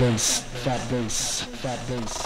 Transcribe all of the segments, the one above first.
dance, fat dance, fat dance.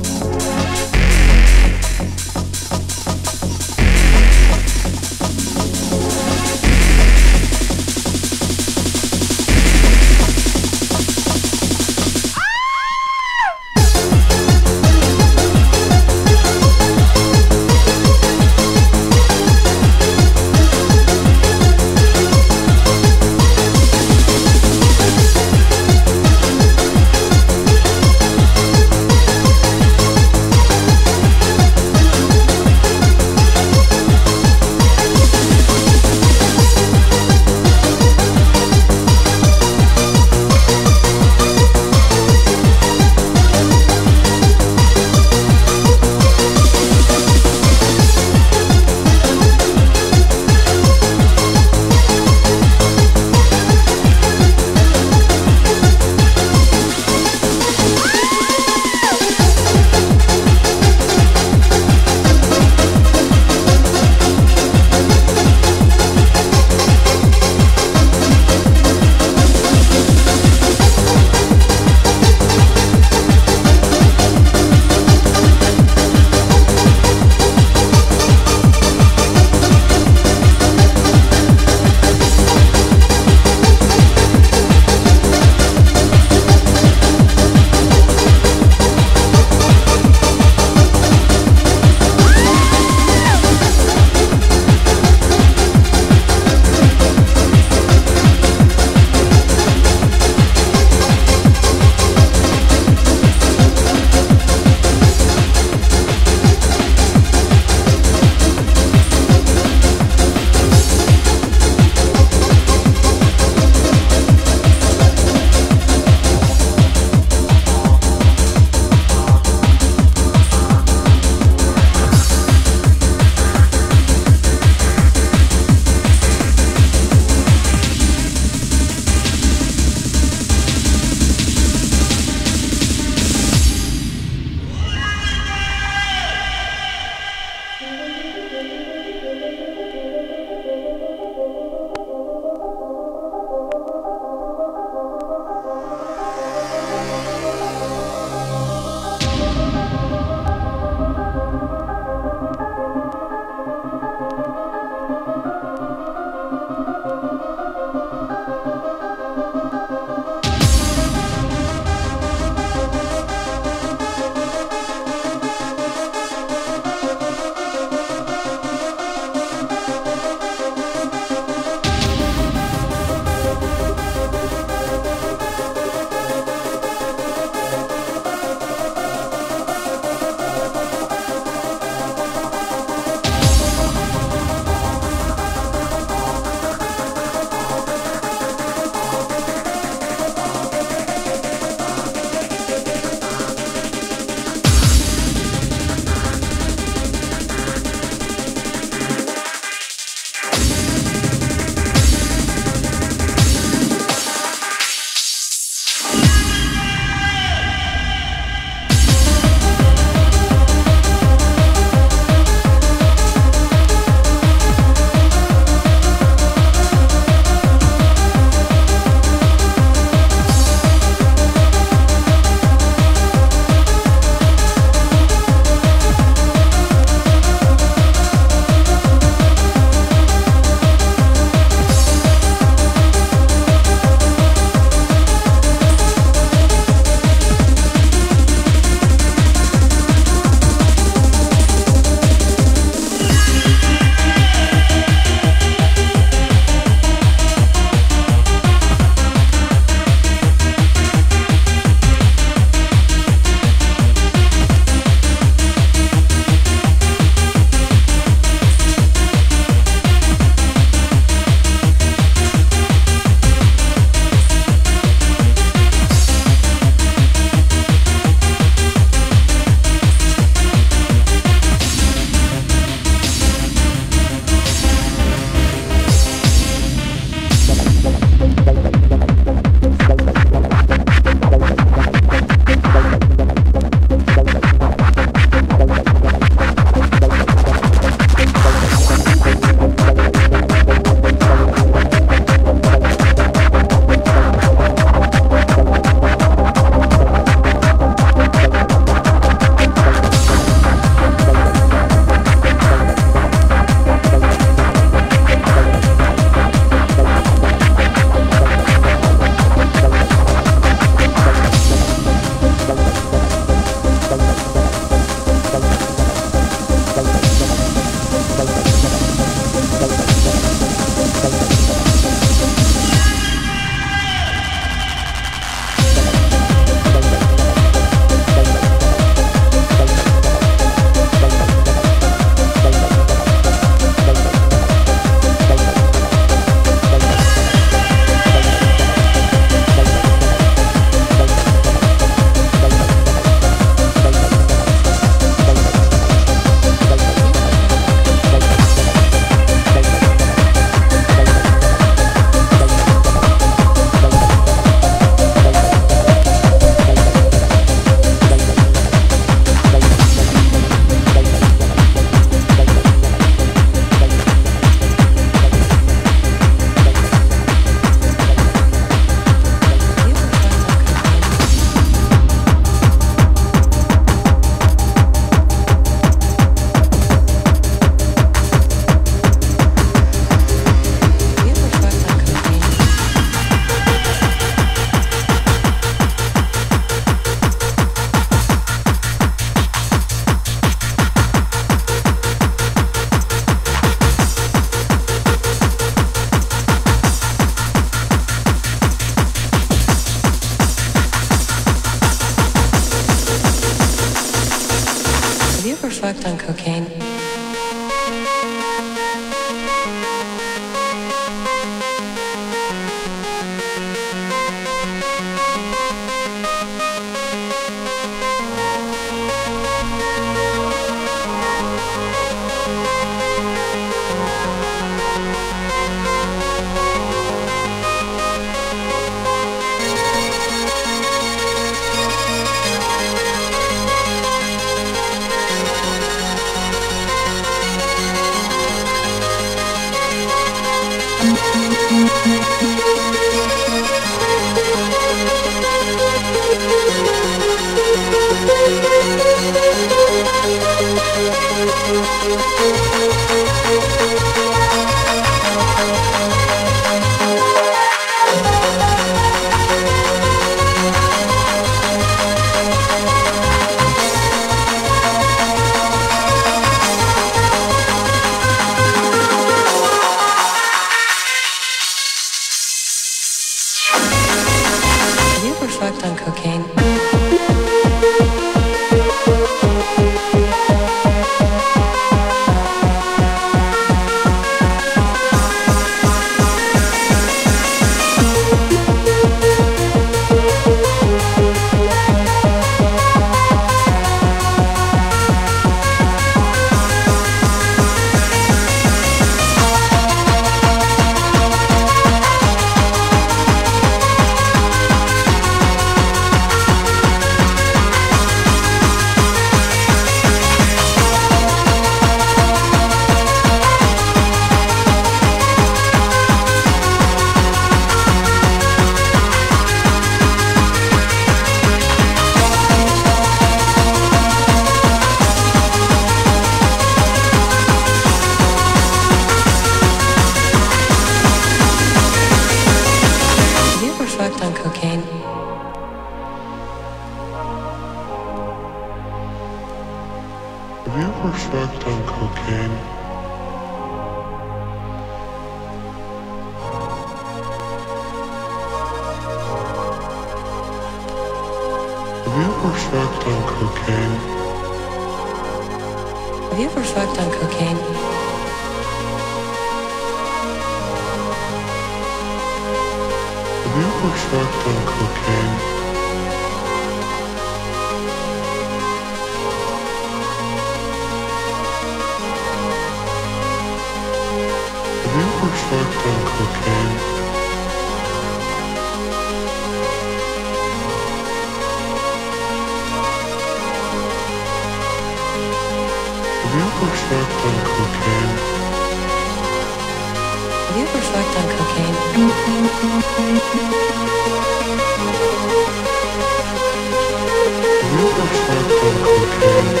Thank